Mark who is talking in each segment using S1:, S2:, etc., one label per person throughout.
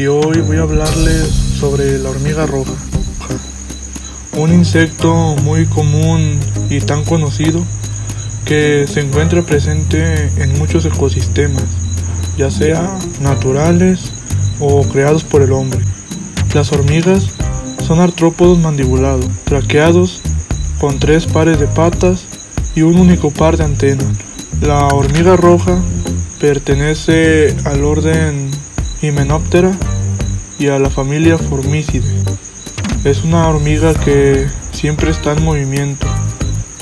S1: y hoy voy a hablarles sobre la hormiga roja, un insecto muy común y tan conocido que se encuentra presente en muchos ecosistemas, ya sea naturales o creados por el hombre. Las hormigas son artrópodos mandibulados, traqueados, con tres pares de patas y un único par de antenas. La hormiga roja pertenece al orden Hymenoptera y a la familia Formicidae. Es una hormiga que siempre está en movimiento,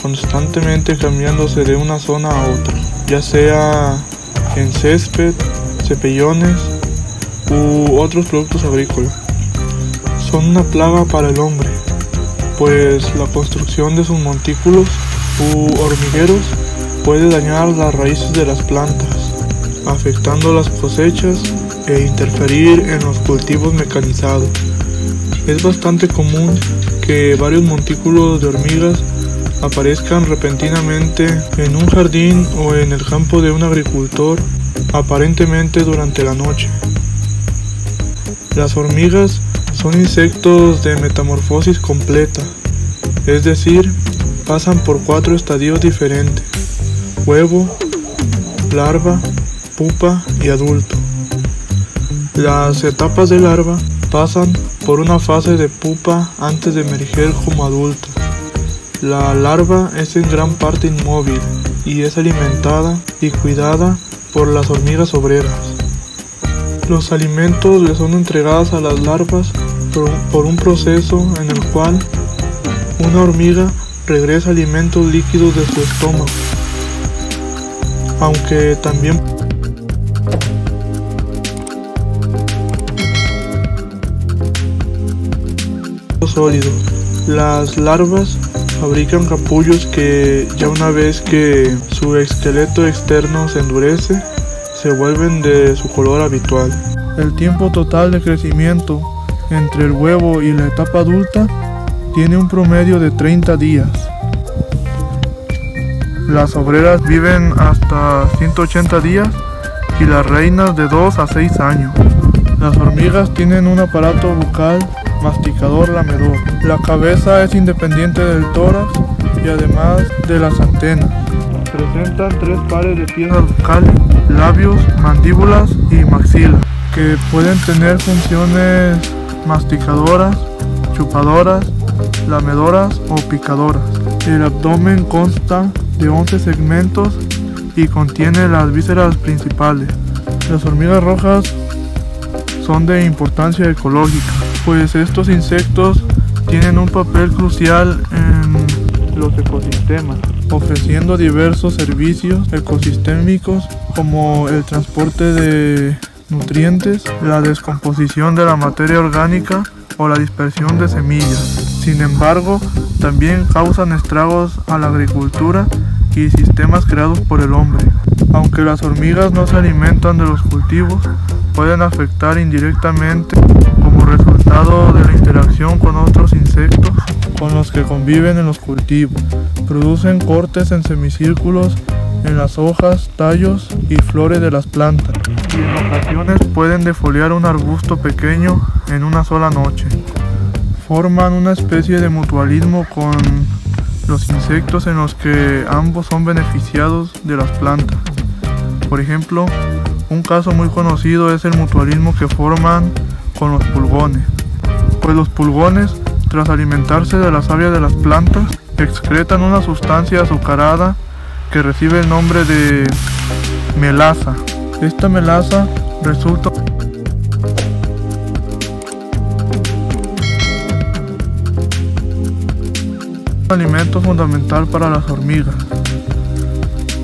S1: constantemente cambiándose de una zona a otra, ya sea en césped, cepellones u otros productos agrícolas. Son una plaga para el hombre, pues la construcción de sus montículos u hormigueros puede dañar las raíces de las plantas, afectando las cosechas e interferir en los cultivos mecanizados. Es bastante común que varios montículos de hormigas aparezcan repentinamente en un jardín o en el campo de un agricultor, aparentemente durante la noche. Las hormigas son insectos de metamorfosis completa, es decir, pasan por cuatro estadios diferentes, huevo, larva, pupa y adulto. Las etapas de larva pasan por una fase de pupa antes de emerger como adulto. La larva es en gran parte inmóvil y es alimentada y cuidada por las hormigas obreras. Los alimentos le son entregados a las larvas por, un proceso en el cual una hormiga regresa alimentos líquidos de su estómago, aunque también sólidos. Las larvas fabrican capullos que ya una vez que su esqueleto externo se endurece, se vuelven de su color habitual. El tiempo total de crecimiento entre el huevo y la etapa adulta tiene un promedio de 30 días. Las obreras viven hasta 180 días y las reinas de 2 a 6 años. Las hormigas tienen un aparato bucal masticador lamedor. La cabeza es independiente del tórax y además de las antenas. Presentan tres pares de piezas bucales, labios, mandíbulas y maxilas, que pueden tener funciones masticadoras, chupadoras, lamedoras o picadoras. El abdomen consta de 11 segmentos y contiene las vísceras principales. Las hormigas rojas son de importancia ecológica pues estos insectos tienen un papel crucial en los ecosistemas, ofreciendo diversos servicios ecosistémicos como el transporte de nutrientes, la descomposición de la materia orgánica o la dispersión de semillas. Sin embargo, también causan estragos a la agricultura y sistemas creados por el hombre. Aunque las hormigas no se alimentan de los cultivos, pueden afectar indirectamente resultado de la interacción con otros insectos con los que conviven en los cultivos. Producen cortes en semicírculos en las hojas, tallos y flores de las plantas y en ocasiones pueden defoliar un arbusto pequeño en una sola noche. Forman una especie de mutualismo con los insectos en los que ambos son beneficiados de las plantas. Por ejemplo, un caso muy conocido es el mutualismo que forman con los pulgones, pues los pulgones, tras alimentarse de la savia de las plantas, excretan una sustancia azucarada que recibe el nombre de melaza. Esta melaza resulta un alimento fundamental para las hormigas,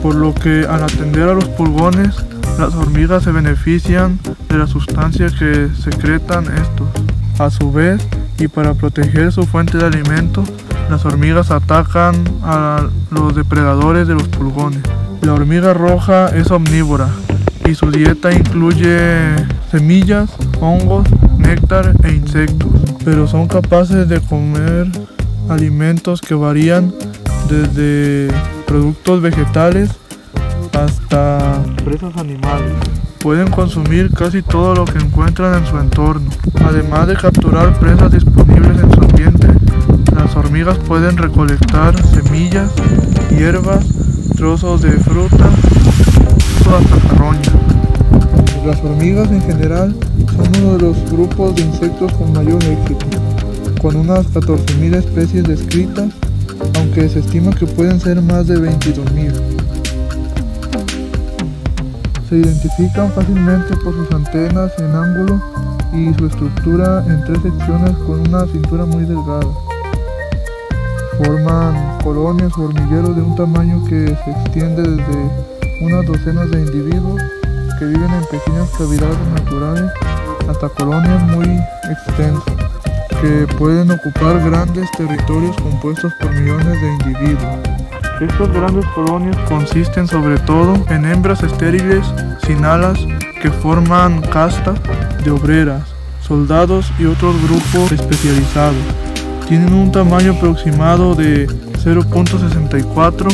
S1: por lo que al atender a los pulgones, las hormigas se benefician de la sustancia que secretan estos. A su vez, y para proteger su fuente de alimento, las hormigas atacan a los depredadores de los pulgones. La hormiga roja es omnívora y su dieta incluye semillas, hongos, néctar e insectos, pero son capaces de comer alimentos que varían desde productos vegetales hasta presas animales. Pueden consumir casi todo lo que encuentran en su entorno. Además de capturar presas disponibles en su ambiente, las hormigas pueden recolectar semillas, hierbas, trozos de fruta hasta carroña. Las hormigas en general son uno de los grupos de insectos con mayor éxito, con unas 14.000 especies descritas, aunque se estima que pueden ser más de 22.000. Se identifican fácilmente por sus antenas en ángulo y su estructura en tres secciones con una cintura muy delgada. Forman colonias o hormigueros de un tamaño que se extiende desde unas docenas de individuos que viven en pequeñas cavidades naturales hasta colonias muy extensas que pueden ocupar grandes territorios compuestos por millones de individuos. Estas grandes colonias consisten sobre todo en hembras estériles sin alas que forman castas de obreras, soldados y otros grupos especializados. Tienen un tamaño aproximado de 0.64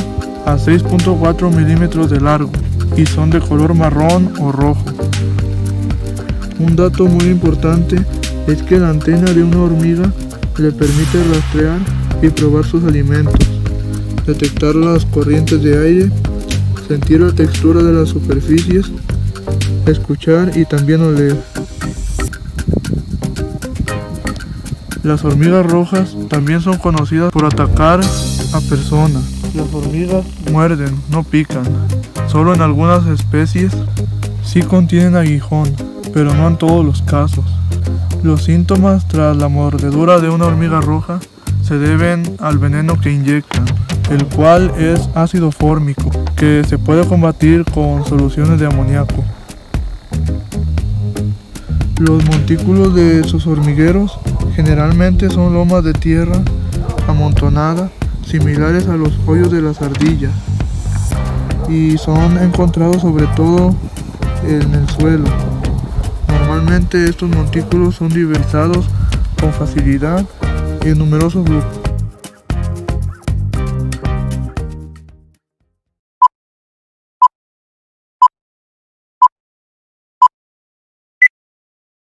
S1: a 6.4 milímetros de largo y son de color marrón o rojo. Un dato muy importante es que la antena de una hormiga le permite rastrear y probar sus alimentos, detectar las corrientes de aire, sentir la textura de las superficies, escuchar y también oler. Las hormigas rojas también son conocidas por atacar a personas. Las hormigas muerden, no pican. Solo en algunas especies sí contienen aguijón, pero no en todos los casos. Los síntomas tras la mordedura de una hormiga roja se deben al veneno que inyectan, el cual es ácido fórmico, que se puede combatir con soluciones de amoníaco. Los montículos de sus hormigueros generalmente son lomas de tierra amontonada, similares a los hoyos de las ardillas, y son encontrados sobre todo en el suelo. Normalmente estos montículos son diversados con facilidad en numerosos grupos.